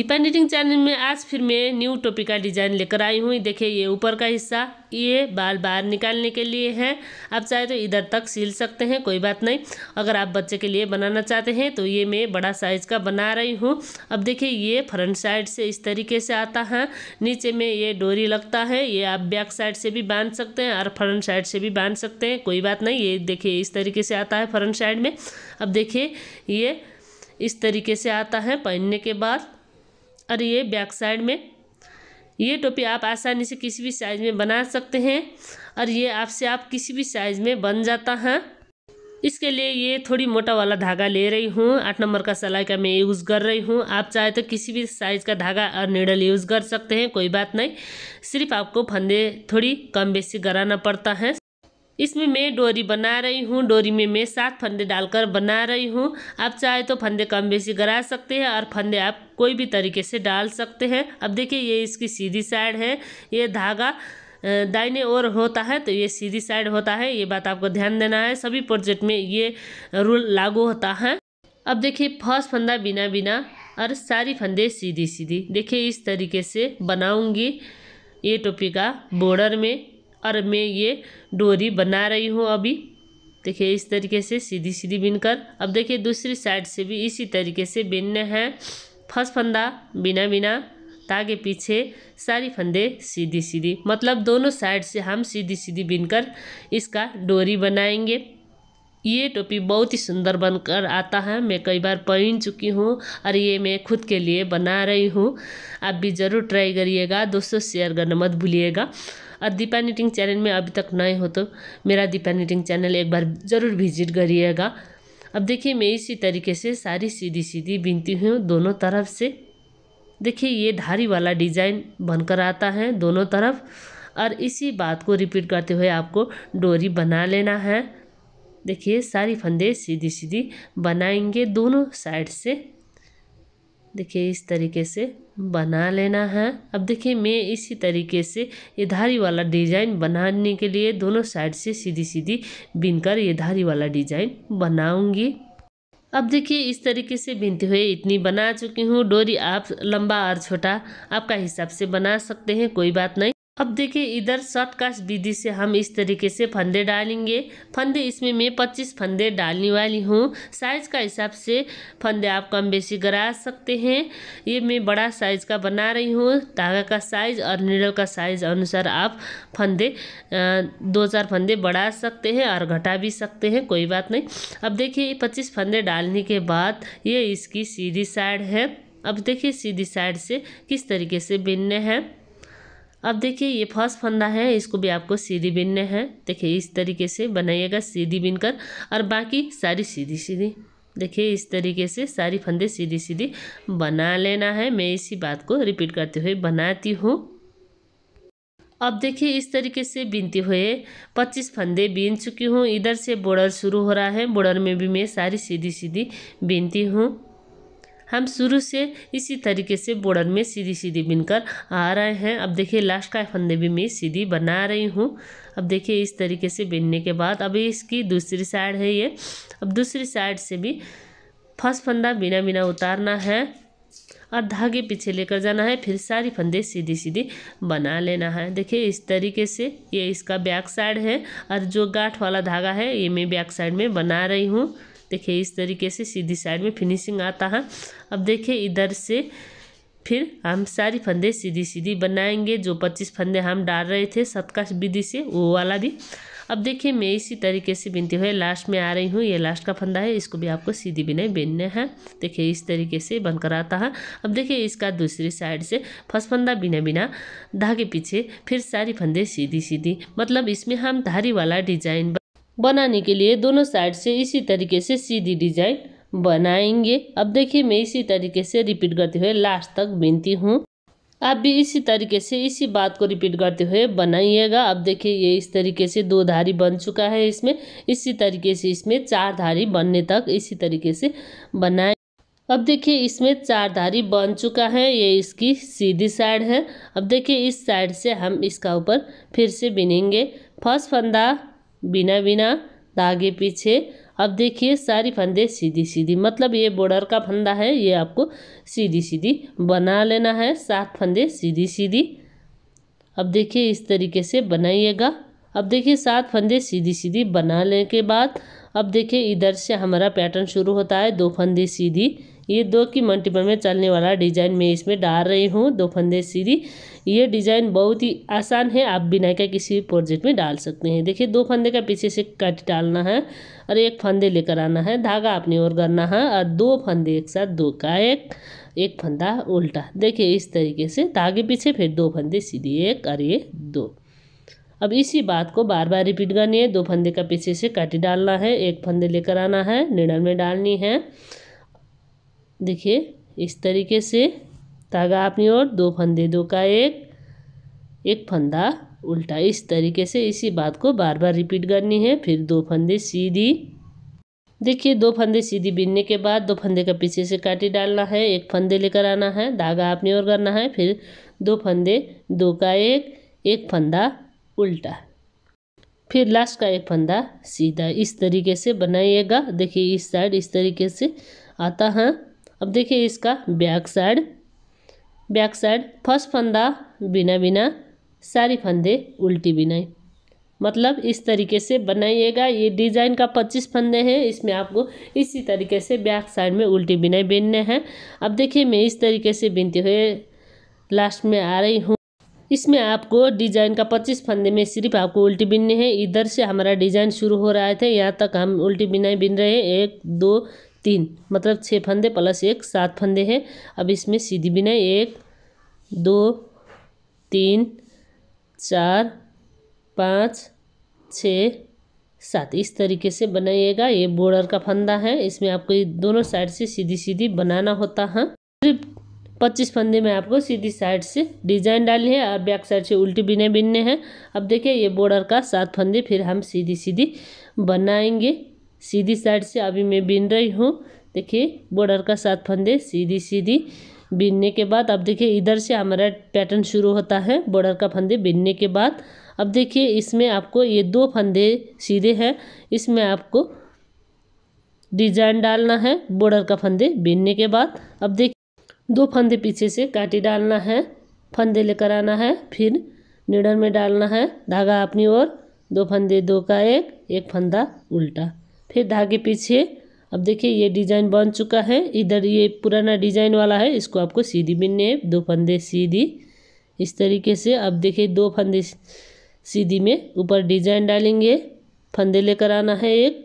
Deepa knitting channel में आज फिर मैं न्यू टोपी का डिज़ाइन लेकर आई हूँ। देखिए, ये ऊपर का हिस्सा, ये बाल बाहर निकालने के लिए है। आप चाहे तो इधर तक सिल सकते हैं, कोई बात नहीं। अगर आप बच्चे के लिए बनाना चाहते हैं तो ये मैं बड़ा साइज़ का बना रही हूँ। अब देखिए, ये फ्रंट साइड से इस तरीके से आता है। नीचे में ये डोरी लगता है। ये आप बैक साइड से भी बाँध सकते हैं और फ्रंट साइड से भी बाँध सकते हैं। कोई बात नहीं, ये देखिए, इस तरीके से आता है फ्रंट साइड में। अब देखिए, ये इस तरीके से आता है। पहनने के बाद और ये बैक साइड में। ये टोपी आप आसानी से किसी भी साइज़ में बना सकते हैं और ये आपसे आप किसी भी साइज़ में बन जाता है। इसके लिए ये थोड़ी मोटा वाला धागा ले रही हूँ। आठ नंबर का सलाई का मैं यूज़ कर रही हूँ। आप चाहे तो किसी भी साइज़ का धागा और नीडल यूज़ कर सकते हैं, कोई बात नहीं। सिर्फ़ आपको फंदे थोड़ी कम बेसी कराना पड़ता है। इसमें मैं डोरी बना रही हूँ, डोरी में मैं सात फंदे डालकर बना रही हूँ। आप चाहे तो फंदे कम बेसी करा सकते हैं और फंदे आप कोई भी तरीके से डाल सकते हैं। अब देखिए, ये इसकी सीधी साइड है, ये धागा दाहिने ओर होता है तो ये सीधी साइड होता है। ये बात आपको ध्यान देना है, सभी प्रोजेक्ट में ये रूल लागू होता है। अब देखिए, फ़र्स्ट फंदा बिना बिना और सारी फंदे सीधी सीधी। देखिए, इस तरीके से बनाऊँगी ये टोपी का बॉर्डर में। और मैं ये डोरी बना रही हूँ अभी। देखिए, इस तरीके से सीधी सीधी बिनकर। अब देखिए, दूसरी साइड से भी इसी तरीके से बिनने हैं। फ़र्स्ट फंदा बिना बिना, तागे पीछे, सारी फंदे सीधी सीधी। मतलब दोनों साइड से हम सीधी सीधी बिनकर इसका डोरी बनाएँगे। ये टोपी बहुत ही सुंदर बनकर आता है। मैं कई बार पहन चुकी हूँ और ये मैं खुद के लिए बना रही हूँ। आप भी ज़रूर ट्राई करिएगा। दोस्तों, शेयर करना मत भूलिएगा। और दीपा नीटिंग चैनल में अभी तक नए हो तो मेरा दीपा नीटिंग चैनल एक बार ज़रूर विज़िट करिएगा। अब देखिए मैं इसी तरीके से सारी सीधी सीधी बिनती हूँ दोनों तरफ़ से। देखिए ये धारी वाला डिज़ाइन बनकर आता है दोनों तरफ़। और इसी बात को रिपीट करते हुए आपको डोरी बना लेना है। देखिए सारी फंदे सीधी सीधी बनाएँगे दोनों साइड से। देखिए, इस तरीके से बना लेना है। अब देखिए, मैं इसी तरीके से ये धारी वाला डिज़ाइन बनाने के लिए दोनों साइड से सीधी सीधी बिनकर ये धारी वाला डिज़ाइन बनाऊँगी। अब देखिए, इस तरीके से बीनते हुए इतनी बना चुकी हूँ। डोरी आप लंबा और छोटा आपका हिसाब से बना सकते हैं, कोई बात नहीं। अब देखिए, इधर शॉर्टकट विधि से हम इस तरीके से फंदे डालेंगे। फंदे इसमें मैं पच्चीस फंदे डालने वाली हूँ। साइज़ का हिसाब से फंदे आप कम बेसी करा सकते हैं। ये मैं बड़ा साइज़ का बना रही हूँ। धागा का साइज़ और नीडल का साइज़ अनुसार आप फंदे दो चार फंदे बढ़ा सकते हैं और घटा भी सकते हैं, कोई बात नहीं। अब देखिए पच्चीस फंदे डालने के बाद ये इसकी सीधी साइड है। अब देखिए, सीधी साइड से किस तरीके से बिनने हैं। अब देखिए, ये फ़र्स्ट फंदा है, इसको भी आपको सीधी बिनने हैं। देखिए, इस तरीके से बनाइएगा सीधी बिनकर, और बाकी सारी सीधी सीधी देखिए, इस तरीके से सारी फंदे सीधी सीधी बना लेना है। मैं इसी बात को रिपीट करते हुए बनाती हूँ। अब देखिए, इस तरीके से बिनते हुए पच्चीस फंदे बीन चुकी हूँ। इधर से बॉर्डर शुरू हो रहा है। बॉर्डर में भी मैं सारी सीधी सीधी बिनती हूँ। हम शुरू से इसी तरीके से बॉर्डर में सीधी सीधी बिनकर आ रहे हैं। अब देखिए लास्ट का फंदे भी मैं सीधी बना रही हूँ। अब देखिए, इस तरीके से बिनने के बाद अभी इसकी दूसरी साइड है ये। अब दूसरी साइड से भी फ़र्स्ट फंदा बिना बिना उतारना है और धागे पीछे लेकर जाना है। फिर सारी फंदे सीधी सीधी बना लेना है। देखिए, इस तरीके से ये इसका बैक साइड है और जो गांठ वाला धागा है, ये मैं बैक साइड में बना रही हूँ। देखिए इस तरीके से सीधी साइड में फिनिशिंग आता है। अब देखिए इधर से फिर हम सारी फंदे सीधी सीधी बनाएँगे। जो पच्चीस फंदे हम डाल रहे थे सतका विधि से, वो वाला भी। अब देखिए मैं इसी तरीके से बिनती हुए लास्ट में आ रही हूँ। ये लास्ट का फंदा है, इसको भी आपको सीधी बिनाई बिनने हैं। देखिए इस तरीके से बनकर आता है। अब देखिए इसका दूसरी साइड से फ़र्स्ट फंदा बिना बिना धागे पीछे फिर सारी फंदे सीधी सीधी। मतलब इसमें हम धारी वाला डिज़ाइन बनाने के लिए दोनों साइड से इसी तरीके से सीधी डिज़ाइन बनाएँगे। अब देखिए, मैं इसी तरीके से रिपीट करते हुए लास्ट तक बिनती हूँ। आप भी इसी तरीके से इसी बात को रिपीट करते हुए बनाइएगा। अब देखिए, ये इस तरीके से दो धारी बन चुका है इसमें। इसी तरीके से इसमें चार धारी बनने तक इसी तरीके से बनाए। अब देखिए, इसमें चार धारी बन चुका है। ये इसकी सीधी साइड है। अब देखिए, इस साइड से हम इसका ऊपर फिर से बिनेंगे। फ़र्स्ट फंदा बिना बिना धागे पीछे। अब देखिए, सारी फंदे सीधी सीधी। मतलब ये बॉर्डर का फंदा है, ये आपको सीधी सीधी बना लेना है। सात फंदे सीधी सीधी। अब देखिए, इस तरीके से बनाइएगा। अब देखिए, सात फंदे सीधी सीधी बना बनाने के बाद, अब देखिए, इधर से हमारा पैटर्न शुरू होता है। दो फंदे सीधी ये दो की मल्टीपल में चलने वाला डिज़ाइन मैं इसमें डाल रही हूँ, दो फंदे सीधी। ये डिज़ाइन बहुत ही आसान है, आप बिना के किसी भी प्रोजेक्ट में डाल सकते हैं। देखिए, दो फंदे का पीछे से कट डालना है और एक फंदे लेकर आना है। धागा अपनी ओर करना है और दो फंदे एक साथ, दो का एक एक फंदा उल्टा। देखिए, इस तरीके से धागे पीछे, फिर दो फंदे सीधे, एक और ये दो। अब इसी बात को बार बार रिपीट करनी है। दो फंदे का पीछे से काटी डालना है, एक फंदे लेकर आना है, निडल में डालनी है। देखिए, इस तरीके से धागा अपनी ओर, दो फंदे, दो का एक एक फंदा उल्टा। इस तरीके से इसी बात को बार बार रिपीट करनी है, फिर दो फंदे सीधी। देखिए, दो फंदे सीधी बिनने के बाद दो फंदे का पीछे से काटी डालना है, एक फंदे लेकर आना है, धागा अपनी ओर करना है, फिर दो फंदे, दो का एक एक फंदा उल्टा। फिर लास्ट का एक फंदा सीधा। इस तरीके से बनाइएगा। देखिए, इस साइड इस तरीके से आता है। अब देखिए इसका back side back side first फंदा बिना बिना, सारी फंदे उल्टी बिनाई मतलब इस तरीके से बनाइएगा। ये डिज़ाइन का पच्चीस फंदे हैं, इसमें आपको इसी तरीके से बैक साइड में उल्टी बिनाई बिनने हैं। अब देखिए मैं इस तरीके से बिनते हुए लास्ट में आ रही हूँ। इसमें आपको डिज़ाइन का पच्चीस फंदे में सिर्फ़ आपको उल्टी बिनने हैं। इधर से हमारा डिज़ाइन शुरू हो रहा था यहाँ तक हम उल्टी बिनाई बिन रहे हैं। एक, दो तीन। मतलब छः फंदे प्लस एक, सात फंदे हैं। अब इसमें सीधी बिनाई एक, दो, तीन, चार, पाँच छ सात। इस तरीके से बनाइएगा। ये बॉर्डर का फंदा है। इसमें आपको दोनों साइड से सीधी सीधी बनाना होता है। सिर्फ़ पच्चीस फंदे में आपको सीधी साइड से डिज़ाइन डालनी है और बैक साइड से उल्टी बिने बिनने हैं। अब देखिए, ये बॉर्डर का सात फंदे फिर हम सीधी सीधी बनाएँगे। सीधी साइड से अभी मैं बिन रही हूँ। देखिए बॉर्डर का सात फंदे, सीधी सीधी बिनने के बाद। अब देखिए, इधर से हमारा पैटर्न शुरू होता है बॉर्डर का फंदे बिनने के बाद। अब देखिए, इसमें आपको ये दो फंदे सीधे हैं। इसमें आपको डिज़ाइन डालना है बॉर्डर का फंदे बिनने के बाद। अब देखिए, दो फंदे पीछे से काटी डालना है, फंदे लेकर आना है, फिर निडर में डालना है, धागा अपनी ओर, दो फंदे, दो का एक एक फंदा उल्टा। फिर धागे पीछे। अब देखिए, ये डिज़ाइन बन चुका है। इधर ये पुराना डिज़ाइन वाला है, इसको आपको सीधी बिनने दो फंदे सीधी इस तरीके से। अब देखिए, दो फंदे सीधी में ऊपर डिज़ाइन डालेंगे। फंदे लेकर आना है एक,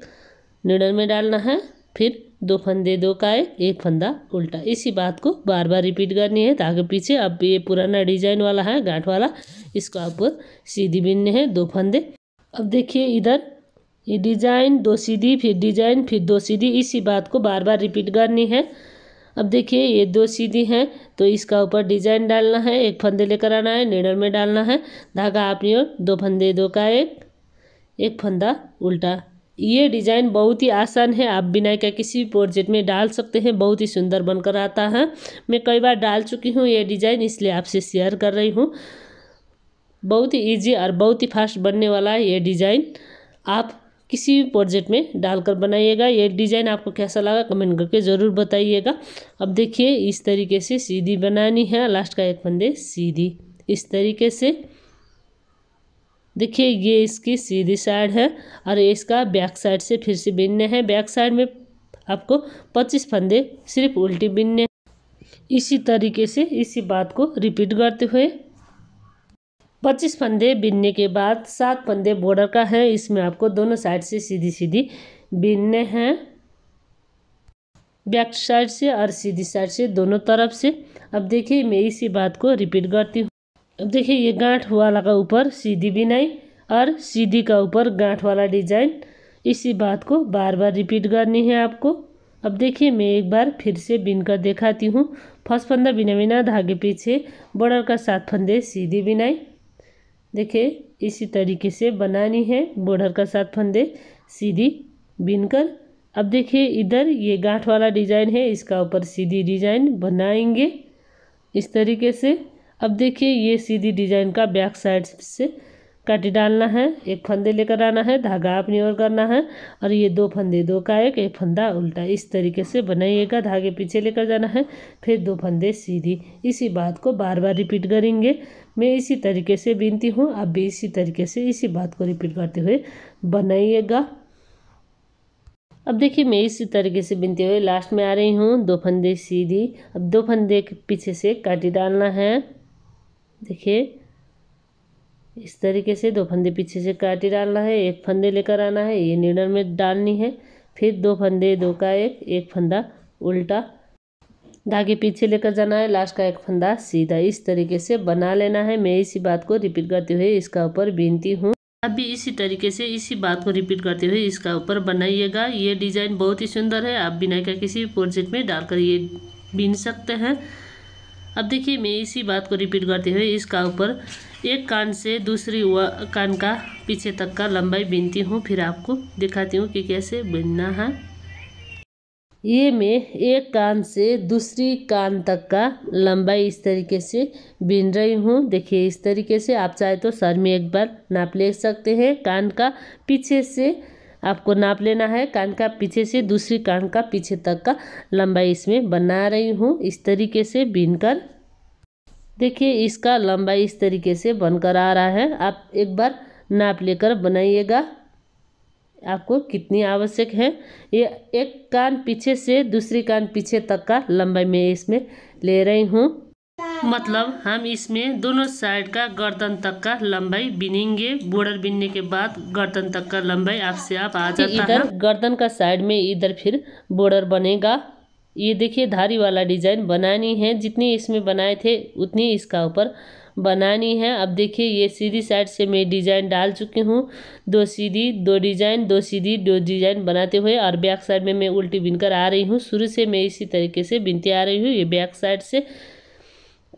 निडर में डालना है। फिर दो फंदे, दो का एक एक फंदा उल्टा। इसी बात को बार बार रिपीट करनी है। ताकि पीछे, अब ये पुराना डिज़ाइन वाला है, गांठ वाला, इसको आप सीधी बिनने हैं दो फंदे। अब देखिए, इधर ये डिज़ाइन, दो सीधी फिर डिज़ाइन, फिर दो सीधी इसी बात को बार बार रिपीट करनी है। अब देखिए, ये दो सीधी हैं तो इसका ऊपर डिज़ाइन डालना है। एक फंदे लेकर आना है निडल में डालना है। धागा अपनी ओर, दो फंदे, दो का एक एक फंदा उल्टा। ये डिज़ाइन बहुत ही आसान है। आप बिना का किसी भी प्रोजेक्ट में डाल सकते हैं। बहुत ही सुंदर बनकर आता है। मैं कई बार डाल चुकी हूँ ये डिज़ाइन, इसलिए आपसे शेयर कर रही हूँ। बहुत ही इजी और बहुत ही फास्ट बनने वाला है ये डिज़ाइन। आप किसी भी प्रोजेक्ट में डालकर बनाइएगा। ये डिज़ाइन आपको कैसा लगा कमेंट करके ज़रूर बताइएगा। अब देखिए, इस तरीके से सीधी बनानी है। लास्ट का एक फंदे सीधी। इस तरीके से देखिए, ये इसकी सीधी साइड है और इसका बैक साइड से फिर से बिनने हैं। बैक साइड में आपको पच्चीस फंदे सिर्फ़ उल्टी बिनने इसी तरीके से इसी बात को रिपीट करते हुए पच्चीस फंदे बिनने के बाद सात फंदे बॉर्डर का है। इसमें आपको दोनों साइड से सीधी सीधी बिनने हैं। बैक साइड से और सीधी साइड से दोनों तरफ़ से। अब देखिए, मैं इसी बात को रिपीट करती हूँ। अब देखिए, ये गांठ वाला का ऊपर सीधी बिनाई और सीधी का ऊपर गांठ वाला डिज़ाइन इसी बात को बार बार रिपीट करनी है आपको। अब देखिए, मैं एक बार फिर से बिन कर दिखाती हूँ। फ़र्स्ट फंदा बिना बिना धागे पीछे बॉर्डर का सात फंदे सीधी बिनाई। देखिए इसी तरीके से बनानी है। बॉर्डर का सात फंदे सीधी बिनकर। अब देखिए, इधर ये गांठ वाला डिज़ाइन है, इसका ऊपर सीधी डिज़ाइन बनाएँगे इस तरीके से। अब देखिए, ये सीधी डिज़ाइन का बैक साइड से काटी डालना है, एक फंदे लेकर आना है, धागा अपनी ओर करना है, और ये दो फंदे, दो का एक एक फंदा उल्टा। इस तरीके से बनाइएगा, धागे पीछे लेकर जाना है, फिर दो फंदे सीधी। इसी बात को बार बार रिपीट करेंगे। मैं इसी तरीके से बीनती हूँ। आप भी इसी तरीके से इसी बात को रिपीट करते हुए बनाइएगा। अब देखिए, मैं इसी तरीके से बिनते हुए लास्ट में आ रही हूँ। दो फंदे सीधी, अब दो फंदे के पीछे से काटी डालना है। देखिए, इस तरीके से दो फंदे पीछे से काटी डालना है, एक फंदे लेकर आना है, ये नीडल में डालनी है। फिर दो फंदे, दो का एक एक फंदा उल्टा धागे पीछे लेकर जाना है। लास्ट का एक फंदा सीधा इस तरीके से बना लेना है। मैं इसी बात को रिपीट करते हुए इसका ऊपर बीनती हूँ। अब भी इसी तरीके से इसी बात को रिपीट करते हुए इसका ऊपर बनाइएगा। ये डिज़ाइन बहुत ही सुंदर है। आप बिना का किसी भी प्रोजेक्ट में डालकर ये बीन सकते हैं। अब देखिए, मैं इसी बात को रिपीट करते हुए इसका ऊपर एक कान से दूसरी कान का पीछे तक का लंबाई बीनती हूँ। फिर आपको दिखाती हूँ कि कैसे बीनना है। ये मैं एक कान से दूसरी कान तक का लंबाई इस तरीके से बीन रही हूँ। देखिए, इस तरीके से आप चाहे तो सर में एक बार नाप ले सकते हैं। कान का पीछे से आपको नाप लेना है। कान का पीछे से दूसरी कान का पीछे तक का लंबाई इसमें बना रही हूँ। इस तरीके से बीन कर देखिए, इसका लंबाई इस तरीके से बनकर आ रहा है। आप एक बार नाप लेकर बनाइएगा। आपको कितनी आवश्यक है? ये एक कान पीछे से दूसरी कान पीछे तक का लंबाई मैं इसमें ले रही हूँ। मतलब हम इसमें दोनों साइड का गर्दन तक का लंबाई बिनेंगे। बॉर्डर बिनने के बाद गर्दन तक का लंबाई आपसे आप आ जाता इधर गर्दन का साइड में इधर फिर बॉर्डर बनेगा। ये देखिए धारी वाला डिज़ाइन बनानी है। जितनी इसमें बनाए थे, उतनी इसका ऊपर बनानी है। अब देखिए, ये सीधी साइड से मैं डिज़ाइन डाल चुकी हूँ। दो सीधी, दो डिज़ाइन, दो सीधी, दो डिज़ाइन बनाते हुए और बैक साइड में मैं उल्टी बिनकर आ रही हूँ। शुरू से मैं इसी तरीके से बिनती आ रही हूँ, ये बैक साइड से।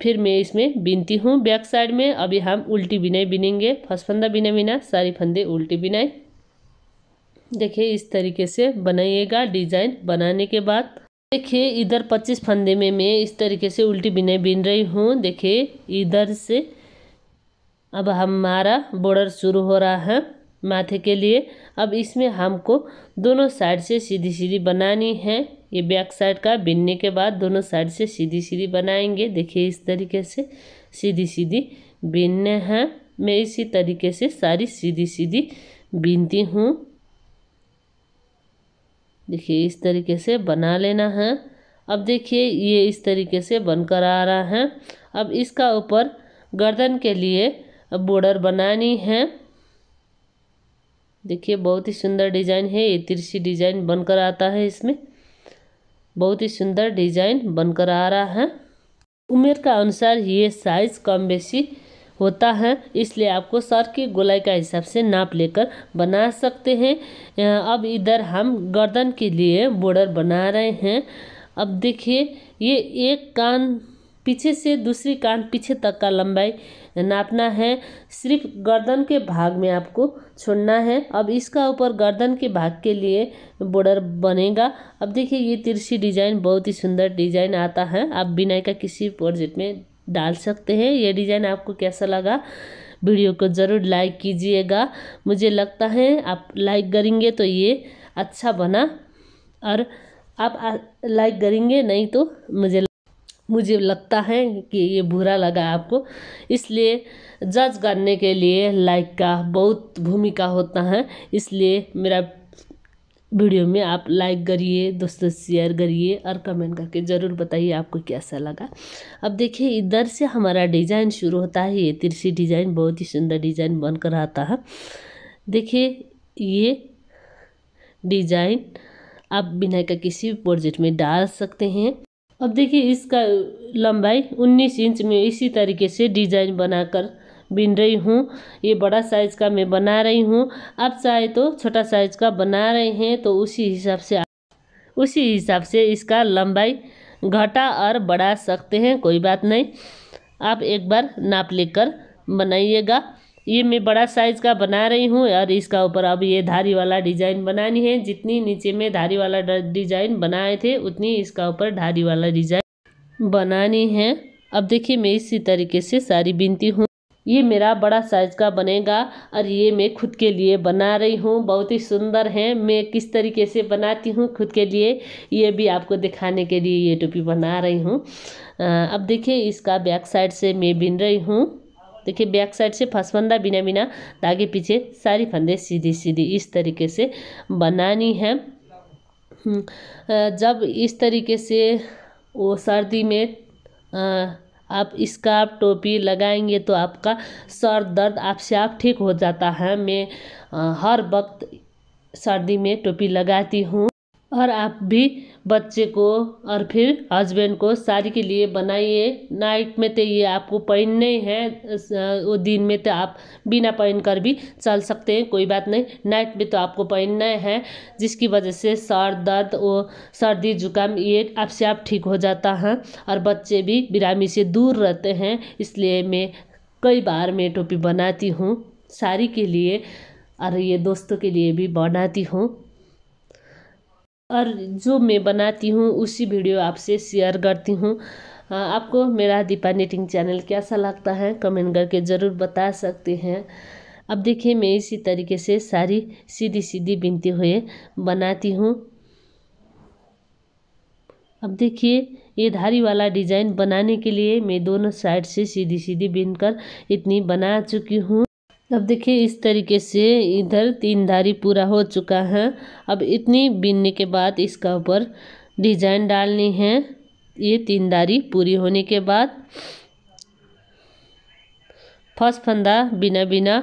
फिर मैं इसमें बिनती हूँ बैक साइड में। अभी हम उल्टी बिनाई बिनेंगे। फ़र्स्ट फंदा बिना बिना, सारी फंदे उल्टी बिनाई। देखिए, इस तरीके से बनाइएगा डिज़ाइन बनाने के बाद। देखिए, इधर पच्चीस फंदे में मैं इस तरीके से उल्टी बिनाई बिन रही हूँ। देखिए, इधर से अब हमारा बॉर्डर शुरू हो रहा है माथे के लिए। अब इसमें हमको दोनों साइड से सीधी सीधी बनानी है। ये बैक साइड का बिनने के बाद दोनों साइड से सीधी सीधी बनाएँगे। देखिए, इस तरीके से सीधी सीधी बिनने हैं। मैं इसी तरीके से सारी सीधी सीधी बिनती हूँ। देखिए, इस तरीके से बना लेना है। अब देखिए, ये इस तरीके से बनकर आ रहा है। अब इसका ऊपर गर्दन के लिए बॉर्डर बनानी है। देखिए, बहुत ही सुंदर डिज़ाइन है। ये तिरछी डिज़ाइन बनकर आता है इसमें। बहुत ही सुंदर डिज़ाइन बनकर आ रहा है। उम्र का अनुसार ये साइज़ कम बेसी होता है, इसलिए आपको सर की गोलाई का हिसाब से नाप लेकर बना सकते हैं। अब इधर हम गर्दन के लिए बॉर्डर बना रहे हैं। अब देखिए, ये एक कान पीछे से दूसरी कान पीछे तक का लंबाई नापना है। सिर्फ़ गर्दन के भाग में आपको छोड़ना है। अब इसका ऊपर गर्दन के भाग के लिए बॉर्डर बनेगा। अब देखिए, ये तिरछी डिज़ाइन, बहुत ही सुंदर डिज़ाइन आता है। आप बिनाई का किसी प्रोजेक्ट में डाल सकते हैं। ये डिज़ाइन आपको कैसा लगा? वीडियो को ज़रूर लाइक कीजिएगा। मुझे लगता है आप लाइक करेंगे तो ये अच्छा बना। और आप लाइक करेंगे नहीं तो मुझे मुझे लगता है कि ये बुरा लगा आपको। इसलिए जज करने के लिए लाइक का बहुत भूमिका होता है। इसलिए मेरा वीडियो में आप लाइक करिए, दोस्तों शेयर करिए और कमेंट करके ज़रूर बताइए आपको कैसा लगा। अब देखिए, इधर से हमारा डिज़ाइन शुरू होता है। ये तिरछी डिज़ाइन बहुत ही सुंदर डिज़ाइन बनकर आता है। देखिए, ये डिज़ाइन आप बिना का किसी भी प्रोजेक्ट में डाल सकते हैं। अब देखिए, इसका लंबाई 19 इंच में इसी तरीके से डिज़ाइन बनाकर बिन रही हूँ। ये बड़ा साइज़ का मैं बना रही हूँ। आप चाहे तो छोटा साइज़ का बना रहे हैं तो उसी हिसाब से उसी हिसाब से इसका लंबाई घटा और बढ़ा सकते हैं, कोई बात नहीं। आप एक बार नाप लेकर बनाइएगा। ये मैं बड़ा साइज़ का बना रही हूँ और इसका ऊपर अब ये धारी वाला डिज़ाइन बनानी है। जितनी नीचे में धारी वाला डिज़ाइन बनाए थे, उतनी इसका ऊपर धारी वाला डिज़ाइन बनानी है। अब देखिए मैं इसी तरीके से सारी बिनती हूँ। ये मेरा बड़ा साइज़ का बनेगा और ये मैं खुद के लिए बना रही हूँ। बहुत ही सुंदर है। मैं किस तरीके से बनाती हूँ खुद के लिए, ये भी आपको दिखाने के लिए ये टोपी बना रही हूँ। अब देखिए इसका बैक साइड से मैं बिन रही हूँ। देखिए बैक साइड से फंसफंदा बिना बिना धागे पीछे सारी फंदे सीधी सीधी इस तरीके से बनानी है। जब इस तरीके से वो सर्दी में आप स्कार्फ टोपी लगाएँगे तो आपका सर दर्द आपसे आप ठीक हो जाता है। मैं हर वक्त सर्दी में टोपी लगाती हूँ। और आप भी बच्चे को और फिर हस्बैंड को साड़ी के लिए बनाइए। नाइट में तो ये आपको पहनने है वो दिन में तो आप बिना पहन कर भी चल सकते हैं, कोई बात नहीं। नाइट में तो आपको पहनना है, जिसकी वजह से सर दर्द वो सर्दी, जुकाम, ये आपसे आप ठीक हो जाता है और बच्चे भी बिरामी से दूर रहते हैं। इसलिए मैं कई बार मैं टोपी बनाती हूँ, साड़ी के लिए और ये दोस्तों के लिए भी बनाती हूँ। और जो मैं बनाती हूँ, उसी वीडियो आपसे शेयर करती हूँ। आपको मेरा दीपा नीटिंग चैनल कैसा लगता है कमेंट करके ज़रूर बता सकते हैं। अब देखिए, मैं इसी तरीके से सारी सीधी सीधी बिनते हुए बनाती हूँ। अब देखिए, ये धारी वाला डिज़ाइन बनाने के लिए मैं दोनों साइड से सीधी सीधी बिनकर इतनी बना चुकी हूँ। अब देखिए, इस तरीके से इधर तीन धारी पूरा हो चुका है। अब इतनी बिनने के बाद इसका ऊपर डिज़ाइन डालनी है। ये तीन धारी पूरी होने के बाद फ़र्स्ट फंदा बिना बिना,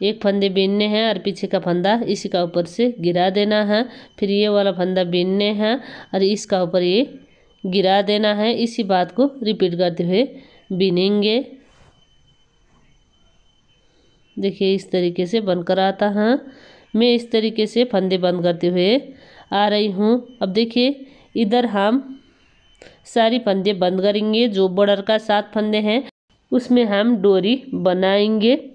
एक फंदे बीनने हैं और पीछे का फंदा इसी का ऊपर से गिरा देना है। फिर ये वाला फंदा बीनने हैं और इसका ऊपर ये गिरा देना है। इसी बात को रिपीट करते हुए बिनेंगे। देखिए, इस तरीके से बनकर आता है। मैं इस तरीके से फंदे बंद करते हुए आ रही हूँ। अब देखिए, इधर हम सारी फंदे बंद करेंगे, जो बॉर्डर का सात फंदे हैं, उसमें हम डोरी बनाएँगे।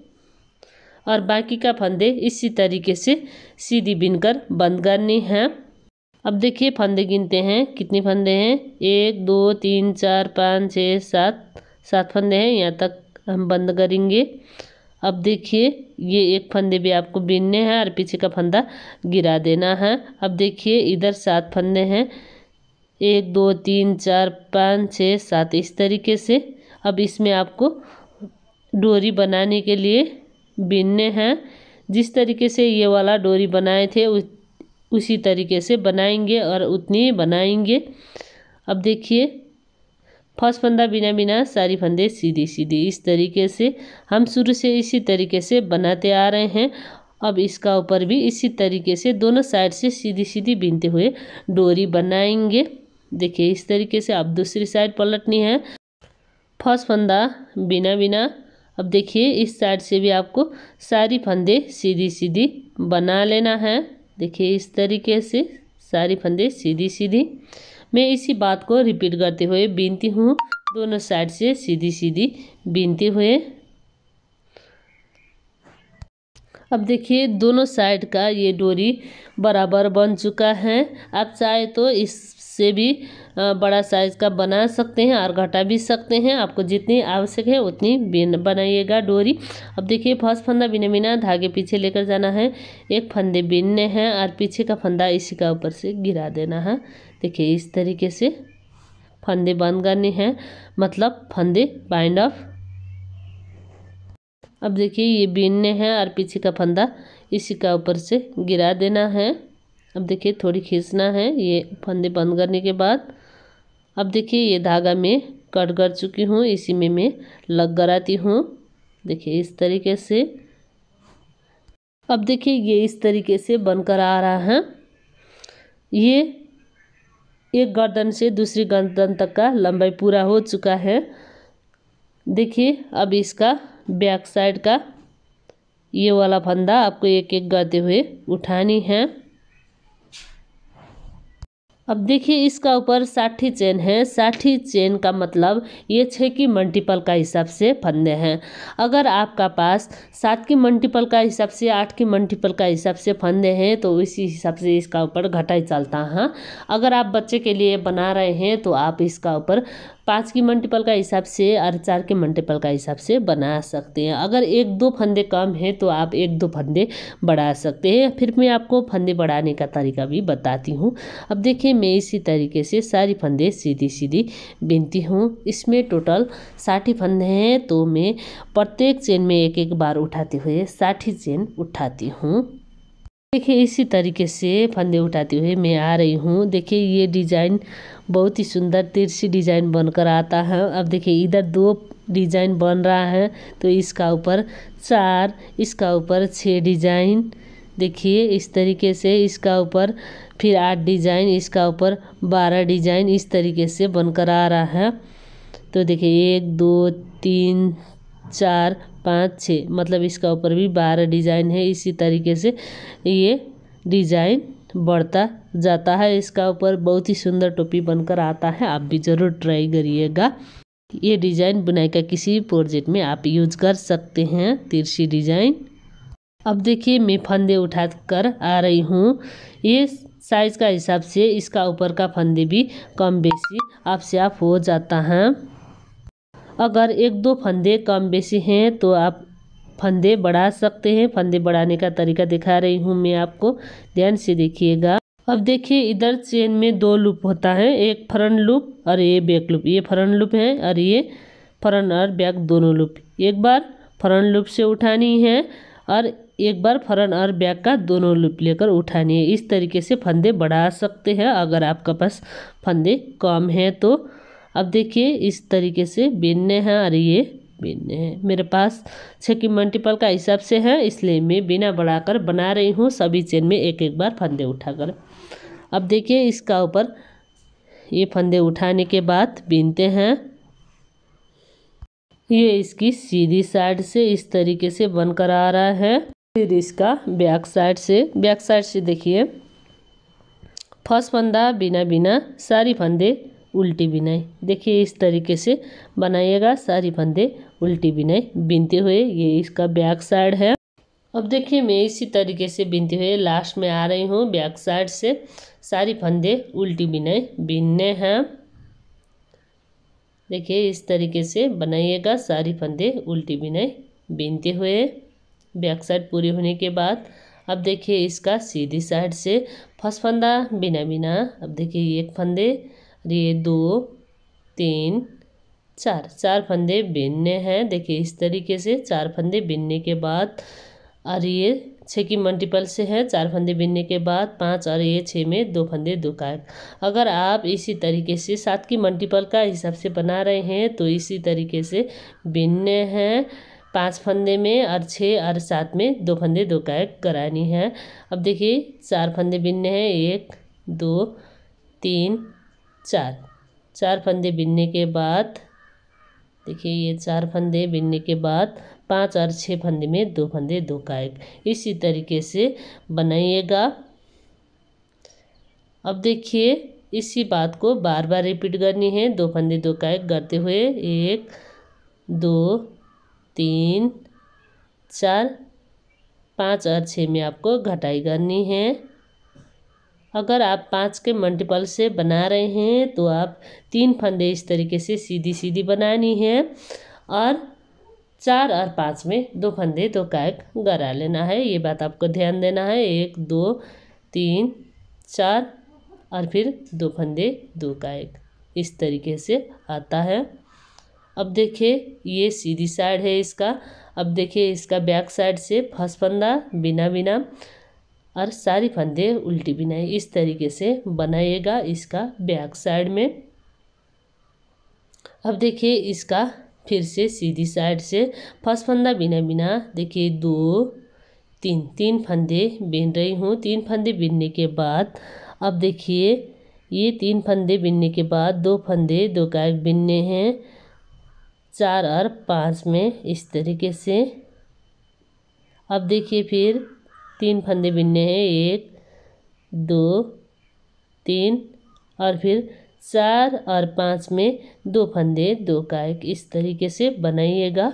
और बाकी का फंदे इसी तरीके से सीधी बिनकर बंद करनी है। अब देखिए, फंदे गिनते हैं। कितने फंदे हैं? एक, दो, तीन, चार, पाँच, छः, सात सात फंदे हैं। यहाँ तक हम बंद करेंगे। अब देखिए, ये एक फंदे भी आपको बीनने हैं और पीछे का फंदा गिरा देना है। अब देखिए, इधर सात फंदे हैं। एक, दो, तीन, चार, पाँच, छः, सात, इस तरीके से। अब इसमें आपको डोरी बनाने के लिए बीनने हैं। जिस तरीके से ये वाला डोरी बनाए थे उसी तरीके से बनाएँगे और उतनी बनाएँगे। अब देखिए फ़र्स्ट फंदा बिना बिना सारी फंदे सीधी सीधी। इस तरीके से हम शुरू से इसी तरीके से बनाते आ रहे हैं। अब इसका ऊपर भी इसी तरीके से दोनों साइड से सीधी सीधी बीनते हुए डोरी बनाएँगे। देखिए, इस तरीके से अब दूसरी साइड पलटनी है। फ़र्स्ट फंदा बिना बिना। अब देखिए, इस साइड से भी आपको सारी फंदे सीधी सीधी बना लेना है। देखिए, इस तरीके से सारी फंदे सीधी सीधी। मैं इसी बात को रिपीट करते हुए बीनती हूँ। दोनों साइड से सीधी सीधी बीनते हुए। अब देखिए, दोनों साइड का ये डोरी बराबर बन चुका है। आप चाहे तो इससे भी बड़ा साइज़ का बना सकते हैं और घटा भी सकते हैं। आपको जितनी आवश्यक है उतनी बनाइएगा डोरी। अब देखिए, फ़र्स्ट फंदा बिना बिना धागे पीछे लेकर जाना है। एक फंदे बिनने हैं और पीछे का फंदा इसी का ऊपर से गिरा देना है। देखिए, इस तरीके से फंदे बंद करने हैं। मतलब फंदे बाइंड ऑफ़ अब देखिए, ये बीनने हैं और पीछे का फंदा इसी का ऊपर से गिरा देना है। अब देखिए, थोड़ी खींचना है ये फंदे बंद करने के बाद। अब देखिए, ये धागा में कट कर चुकी हूँ, इसी में मैं लग कराती हूँ। देखिए, इस तरीके से। अब देखिए, ये इस तरीके से बनकर आ रहा है। ये एक गर्दन से दूसरी गर्दन तक का लंबाई पूरा हो चुका है। देखिए, अब इसका बैक साइड का ये वाला फंदा आपको एक एक करते हुए उठानी है। अब देखिए इसका ऊपर साठी चेन है। साठी चेन का मतलब ये छः की मल्टीपल का हिसाब से फंदे हैं। अगर आपका पास सात की मल्टीपल का हिसाब से, आठ की मल्टीपल का हिसाब से फंदे हैं तो इसी हिसाब से इसका ऊपर घटाई चलता है। अगर आप बच्चे के लिए बना रहे हैं तो आप इसका ऊपर पाँच की मल्टीपल का हिसाब से और चार के मल्टीपल का हिसाब से बना सकते हैं। अगर एक दो फंदे कम हैं तो आप एक दो फंदे बढ़ा सकते हैं। फिर मैं आपको फंदे बढ़ाने का तरीका भी बताती हूँ। अब देखिए, मैं इसी तरीके से सारी फंदे सीधी सीधी बिनती हूँ। इसमें टोटल साठी फंदे हैं तो मैं प्रत्येक चेन में एक एक बार उठाते हुए साठी चेन उठाती हूँ। देखिए, इसी तरीके से फंदे उठाते हुए मैं आ रही हूँ। देखिए, ये डिज़ाइन बहुत ही सुंदर तिरछी डिज़ाइन बनकर आता है। अब देखिए, इधर दो डिज़ाइन बन रहा है तो इसका ऊपर चार, इसका ऊपर छः डिज़ाइन। देखिए, इस तरीके से इसका ऊपर फिर आठ डिज़ाइन, इसका ऊपर बारह डिज़ाइन इस तरीके से बनकर आ रहा है। तो देखिए, एक, दो, तीन, चार, पाँच छः मतलब इसका ऊपर भी बारह डिज़ाइन है। इसी तरीके से ये डिज़ाइन बढ़ता जाता है। इसका ऊपर बहुत ही सुंदर टोपी बनकर आता है। आप भी ज़रूर ट्राई करिएगा। ये डिज़ाइन बुनाई का किसी प्रोजेक्ट में आप यूज़ कर सकते हैं। तिरछी डिज़ाइन। अब देखिए, मैं फंदे उठा कर आ रही हूँ। ये साइज़ का हिसाब से इसका ऊपर का फंदे भी कम बेसी आपसे आप हो जाता है। अगर एक दो फंदे कम बेसी हैं तो आप फंदे बढ़ा सकते हैं। फंदे बढ़ाने का तरीका दिखा रही हूँ मैं आपको। ध्यान से देखिएगा। अब देखिए, इधर चेन में दो लूप होता है। एक फ्रंट लूप और ये बैक लूप। ये फ्रंट लूप है और ये फ्रंट और बैक दोनों लूप। एक बार फ्रंट लूप से उठानी है और एक बार फ्रंट और बैक का दोनों लूप लेकर उठानी है। इस तरीके से फंदे बढ़ा सकते हैं अगर आपके पास फंदे कम है तो। अब देखिए, इस तरीके से बिनने हैं और ये मेरे पास छः की मल्टीपल का हिसाब से है, इसलिए मैं बिना बढ़ाकर बना रही हूँ। सभी चेन में एक एक बार फंदे उठाकर। अब देखिए इसका ऊपर, ये फंदे उठाने के बाद बीनते हैं। ये इसकी सीधी साइड से इस तरीके से बनकर आ रहा है। फिर इसका बैक साइड से बैक साइड से देखिए। फ़र्स्ट फंदा बिना बिना सारी फंदे उल्टी बिनाई देखिए, इस तरीके से बनाइएगा सारी फंदे। उल्टी बिनाई बिनते हुए ये इसका बैक साइड है। अब देखिए, मैं इसी तरीके से बिनते हुए लास्ट में आ रही हूँ बैक साइड से। सारी फंदे, उल्टी बिनाई बिनने हैं। देखिए, इस तरीके से बनाइएगा सारी फंदे, उल्टी बिनाई बिनते हुए। बैक साइड पूरी होने के बाद अब देखिए इसका सीधी साइड से फ़र्स्ट फंदा, बिना बिना। अब देखिए, एक फंदे ये दो, तीन, चार। चार फंदे बिनने हैं। देखिए, इस तरीके से चार फंदे बिनने के बाद और ये छः की मल्टीपल से है। चार फंदे बिनने के बाद, पाँच और ये छः में दो फंदे दो काट अगर आप इसी तरीके से सात की मल्टीपल का हिसाब से बना रहे हैं तो इसी तरीके से बिनने हैं। पाँच फंदे में, और छः और सात में दो फंदे दो कैक करानी है। अब देखिए, चार फंदे बिनने हैं। एक, दो, तीन चार चार फंदे बिनने के बाद, देखिए ये चार फंदे बिनने के बाद पाँच और छः फंदे में दो फंदे, दो का एक इसी तरीके से बनाइएगा। अब देखिए इसी बात को बार बार रिपीट करनी है। दो फंदे, दो का एक करते हुए एक, दो, तीन, चार, पाँच और छः में आपको घटाई करनी है। अगर आप पाँच के मल्टीपल से बना रहे हैं तो आप तीन फंदे इस तरीके से सीधी सीधी बनानी है और चार और पाँच में दो फंदे दो कैक गरा लेना है। ये बात आपको ध्यान देना है। एक, दो, तीन, चार और फिर दो फंदे, दो कैक इस तरीके से आता है। अब देखिए, ये सीधी साइड है इसका। अब देखिए, इसका बैक साइड से फ़र्स्ट फंदा बिना बिना और सारी फंदे उल्टी बिनाई इस तरीके से बनाइएगा इसका बैक साइड में। अब देखिए इसका फिर से सीधी साइड से फ़र्स्ट फंदा बिना बिना देखिए दो, तीन तीन फंदे बिन रही हूँ। तीन फंदे बिनने के बाद अब देखिए ये तीन फंदे बिनने के बाद दो फंदे, दो कायक बिनने हैं। चार और पाँच में इस तरीके से। अब देखिए फिर तीन फंदे बिनने हैं। एक, दो, तीन और फिर चार और पाँच में दो फंदे, दो का एक इस तरीके से बनाइएगा।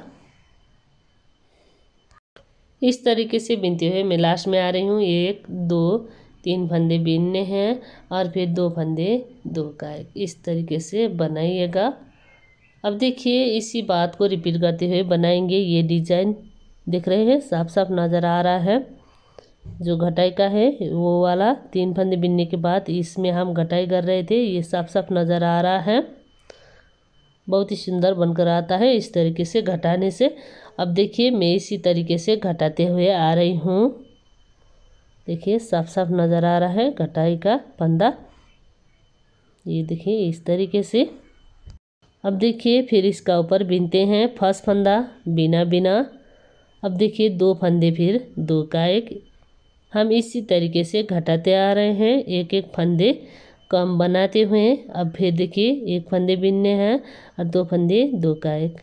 इस तरीके से बिनते हुए मैं लास्ट में आ रही हूँ। एक, दो, तीन फंदे बिनने हैं और फिर दो फंदे, दो का एक इस तरीके से बनाइएगा। अब देखिए, इसी बात को रिपीट करते हुए बनाएँगे। ये डिज़ाइन देख रहे हैं साफ़ साफ़ नज़र आ रहा है। जो घटाई का है, वो वाला तीन फंदे बिनने के बाद इसमें हम घटाई कर रहे थे। ये साफ़ साफ़ नज़र आ रहा है। बहुत ही सुंदर बनकर आता है इस तरीके से घटाने से। अब देखिए, मैं इसी तरीके से घटाते हुए आ रही हूँ। देखिए साफ़ साफ़ नज़र आ रहा है घटाई का फंदा। ये देखिए, इस तरीके से। अब देखिए, फिर इसका ऊपर बिनते हैं फ़र्स्ट फंदा बिना बिना अब देखिए, दो फंदे फिर, दो का एक। हम इसी तरीके से घटाते आ रहे हैं। एक एक फंदे कम बनाते हुए। अब फिर देखिए, एक फंदे बिनने हैं और दो फंदे दो का एक।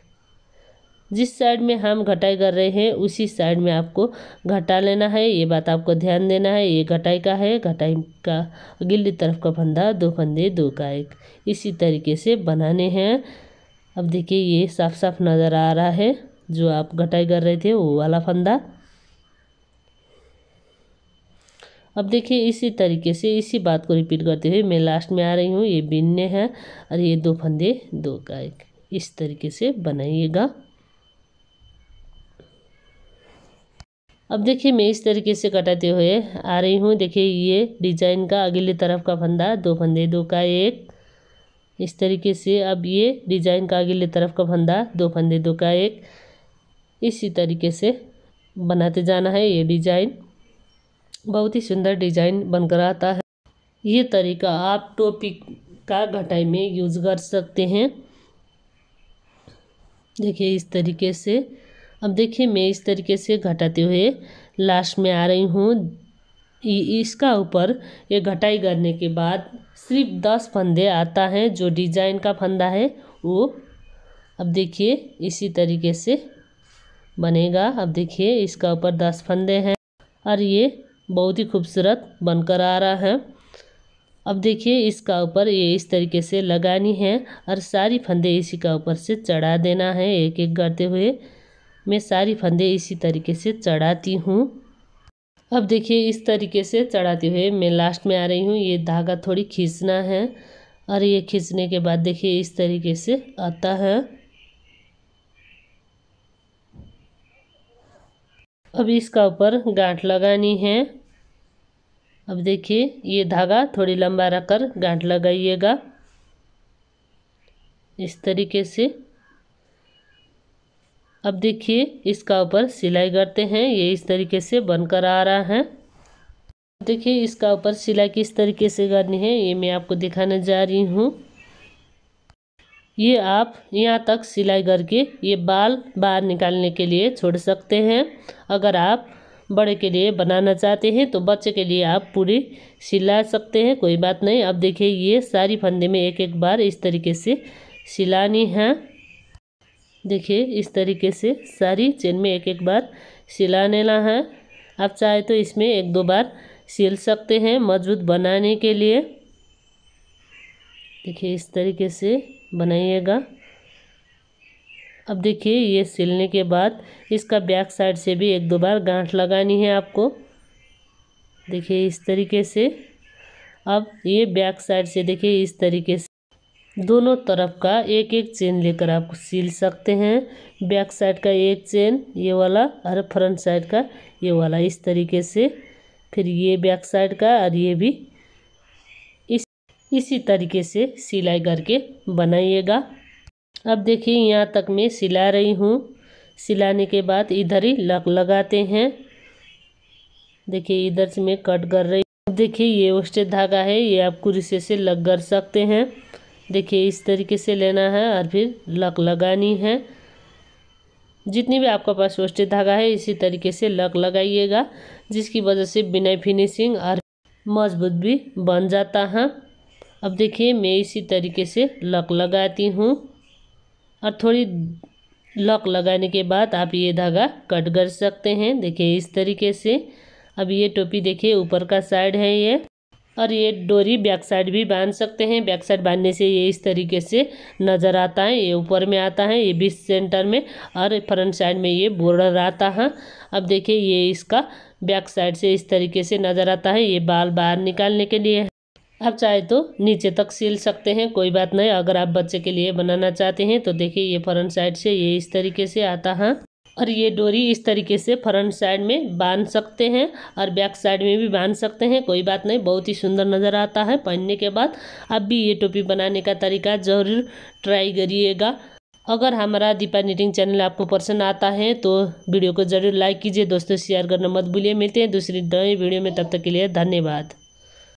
जिस साइड में हम घटाई कर रहे हैं, उसी साइड में आपको घटा लेना है। ये बात आपको ध्यान देना है। ये घटाई का है। घटाई का गिल्ली तरफ़ का फंदा, दो फंदे, दो का एक। इसी तरीके से बनाने हैं। अब देखिए, ये साफ़ साफ़ नज़र आ रहा है। जो आप घटाई कर रहे थे, वो वाला फंदा। अब देखिए इसी तरीके से इसी बात को रिपीट करते हुए मैं लास्ट में आ रही हूँ, ये बिनने हैं और ये दो फंदे दो का एक। इस तरीके से बनाइएगा। अब देखिए मैं इस तरीके से कटाते हुए आ रही हूँ। देखिए ये डिज़ाइन का अगली तरफ़ का फंदा, दो फंदे, दो का एक। इस तरीके से अब ये डिज़ाइन का अगली तरफ़ का फंदा, दो फंदे, दो का एक। इसी तरीके से बनाते जाना है ये डिज़ाइन। बहुत ही सुंदर डिज़ाइन बनकर आता है। ये तरीका आप टोपी का घटाई में यूज़ कर सकते हैं। देखिए इस तरीके से। अब देखिए मैं इस तरीके से घटाते हुए लास्ट में आ रही हूँ। इसका ऊपर ये घटाई करने के बाद सिर्फ़ दस फंदे आता है, जो डिज़ाइन का फंदा है, वो अब देखिए इसी तरीके से बनेगा। अब देखिए इसका ऊपर दस फंदे हैं और ये बहुत ही खूबसूरत बनकर आ रहा है। अब देखिए, इसका ऊपर ये इस तरीके से लगानी है और सारी फंदे इसी का ऊपर से चढ़ा देना है। एक एक करते हुए मैं सारी फंदे इसी तरीके से चढ़ाती हूँ। अब देखिए, इस तरीके से चढ़ाते हुए मैं लास्ट में आ रही हूँ। ये धागा थोड़ी खींचना है और ये खींचने के बाद देखिए, इस तरीके से आता है। अब इसका ऊपर गांठ लगानी है। अब देखिए, ये धागा थोड़ी लंबा रखकर गांठ लगाइएगा। इस तरीके से। अब देखिए, इसका ऊपर सिलाई करते हैं। ये इस तरीके से बनकर आ रहा है। देखिए, इसका ऊपर सिलाई किस तरीके से करनी है, ये मैं आपको दिखाने जा रही हूँ। ये आप यहाँ तक सिलाई करके ये बाल बाहर निकालने के लिए छोड़ सकते हैं। अगर आप बड़े के लिए बनाना चाहते हैं तो बच्चे के लिए आप पूरी सिला सकते हैं, कोई बात नहीं। अब देखिए, ये सारी फंदे में एक एक बार इस तरीके से सिलानी है। देखिए, इस तरीके से सारी चेन में एक एक बार सिला लेना है। आप चाहे तो इसमें एक दो बार सिल सकते हैं मज़बूत बनाने के लिए। देखिए, इस तरीके से बनाइएगा। अब देखिए, ये सिलने के बाद इसका बैक साइड से भी एक दो बार गांठ लगानी है आपको। देखिए, इस तरीके से। अब ये बैक साइड से देखिए, इस तरीके से। दोनों तरफ़ का एक एक चेन लेकर आप सिल सकते हैं। बैक साइड का एक चेन, ये वाला, और फ्रंट साइड का, ये वाला। इस तरीके से। फिर ये बैक साइड का, और ये भी इस तरीके से सिलाई करके बनाइएगा। अब देखिए, यहाँ तक मैं सिला रही हूँ। सिलाने के बाद इधर ही लक लगाते हैं। देखिए, इधर से मैं कट कर रही हूँ। देखिए, ये वेस्टेड धागा है, ये आप कुर्से से लग कर सकते हैं। देखिए, इस तरीके से लेना है और फिर लक लगानी है। जितनी भी आपका पास वेस्टेड धागा है, इसी तरीके से लक लगाइएगा, जिसकी वजह से बिना फिनिशिंग और मज़बूत भी बन जाता है। अब देखिए, मैं इसी तरीके से लक लगाती हूँ। और थोड़ी लक लगाने के बाद आप ये धागा कट कर सकते हैं। देखिए, इस तरीके से। अब ये टोपी देखिए, ऊपर का साइड है ये। और ये डोरी बैक साइड भी बाँध सकते हैं। बैक साइड बांधने से ये इस तरीके से नज़र आता है, ये ऊपर में आता है, ये बीच सेंटर में। और फ्रंट साइड में ये बॉर्डर आता है। अब देखिए, ये इसका बैक साइड से इस तरीके से नज़र आता है। ये बाल बाहर निकालने के लिए आप चाहे तो नीचे तक सिल सकते हैं, कोई बात नहीं। अगर आप बच्चे के लिए बनाना चाहते हैं तो देखिए ये फ्रंट साइड से ये इस तरीके से आता है। और ये डोरी इस तरीके से फ्रंट साइड में बाँध सकते हैं और बैक साइड में भी बाँध सकते हैं, कोई बात नहीं। बहुत ही सुंदर नज़र आता है पहनने के बाद। अब भी ये टोपी बनाने का तरीका ज़रूर ट्राई करिएगा। अगर हमारा दीपा नीटिंग चैनल आपको पसंद आता है तो वीडियो को ज़रूर लाइक कीजिए। दोस्तों, शेयर करना मत भूलिए। मिलते हैं दूसरी नई वीडियो में। तब तक के लिए धन्यवाद।